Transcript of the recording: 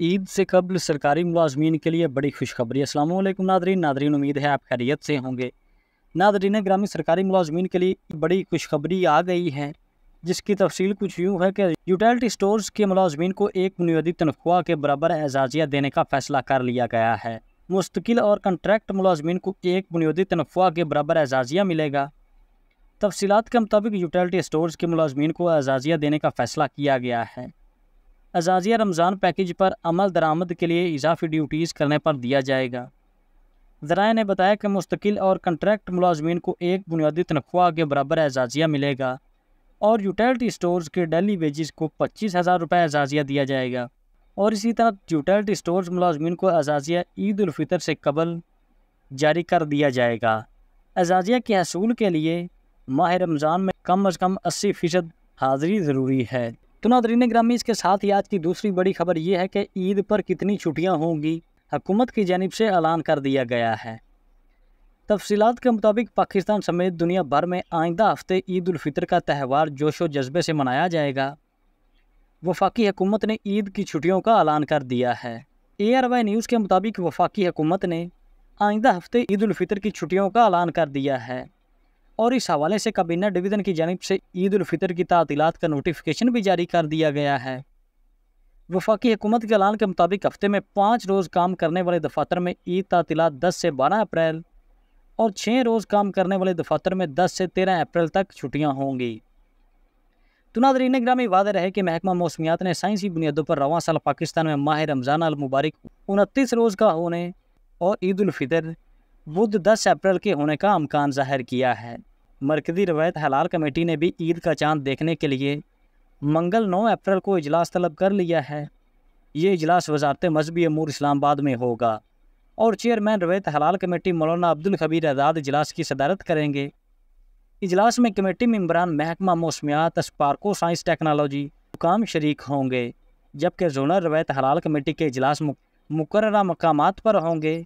ईद से कबल सरकारी मुलाजमीन के लिए बड़ी खुशखबरी। असल नादरीन। नादरीन, उम्मीद है आप खैरियत से होंगे। नादरीन ग्रामीण सरकारी मुलाजमीन के लिए बड़ी खुशखबरी आ गई है, जिसकी तफसील कुछ यूँ है कि यूटिलिटी स्टोर्स के मुलाजमीन को एक बुनियादी तनख्वाह के बराबर एजाजिया देने का फैसला कर लिया गया है। मुस्तकिल और कंट्रैक्ट मुलाजमीन को एक बुनियादी तनख्वाह के बराबर एजाजिया मिलेगा। तफसीत के मुताबिक यूटिलिटी स्टोर्स के मुलाजमीन को एजाजिया देने का फ़ैसला किया गया है। अजाजिया रमज़ान पैकेज पर अमल दरामद के लिए इजाफी ड्यूटीज़ करने पर दिया जाएगा। ज़राए ने बताया कि मुस्तकिल और कंट्रैक्ट मुलाजमीन को एक बुनियादी तनख्वाह के बराबर एजाजिया मिलेगा और यूटिलिटी स्टोर्स के डेली वेजेस को पच्चीस हज़ार रुपये एजाजिया दिया जाएगा और इसी तरह यूटिलिटी स्टोर्स मुलाजमीन को एजाजिया ईदालफ़ितर से कबल जारी कर दिया जाएगा। एजाजिया के हसूल के लिए माह रमज़ान में कम अज़ कम अस्सी फ़ीसद हाज़िरी ज़रूरी है। तो नादरीन ग्रामी इसके साथ ही आज की दूसरी बड़ी खबर यह है कि ईद पर कितनी छुट्टियाँ होंगी, हुकूमत की जानब से ऐलान कर दिया गया है। तफसीत के मुताबिक पाकिस्तान समेत दुनिया भर में आइंदा हफ़्ते ईद उलफ़ितर का त्यौहार जोश व जज्बे से मनाया जाएगा। वफाकी हुकूमत ने ईद की छुट्टियों का ऐलान कर दिया है। ए आर वाई न्यूज़ के मुताबिक वफाकी हुकूमत ने आइंदा हफ़्ते ईद उलफ़ितर की छुट्टियों का ऐलान कर दिया है। और इस हवाले से काबीना डिवीज़न की जानब से ईद उलफ़ितर की तातीलत का नोटिफिकेशन भी जारी कर दिया गया है। वफाकी हुकूमत के ऐलान के मुताबिक हफ़्ते में पाँच रोज़ काम करने वाले दफातर में ईद तातीलत दस से बारह अप्रैल और छः रोज़ काम करने वाले दफातर में दस से तेरह अप्रैल तक छुट्टियाँ होंगी। तो नादरीन ग्रामी वादे रहे कि महकमा मौसमियात ने साइंसी बुनियादों पर रवा साल पाकिस्तान में माह रमज़ान अल मुबारक उनतीस रोज़ का होने और ईद उलफ़ितर बुध 10 अप्रैल के होने का अमकान ज़ाहिर किया है। मरकज़ी रवायत हलाल कमेटी ने भी ईद का चाँद देखने के लिए मंगल 9 अप्रैल को इजलास तलब कर लिया है। ये इजलास वजारत मजहबी अमूर इस्लामाबाद में होगा और चेयरमैन रवैत हलाल कमेटी मौलाना अब्दुल खबीर आज़ाद इजलास की सदारत करेंगे। इजलास में कमेटी मम्बरान महकमा मौसमियात स्पार्को साइंस टेक्नोलॉजी काम शरीक होंगे, जबकि जोनल रवैत हलाल कमेटी के इजलास मुकर मकाम पर होंगे।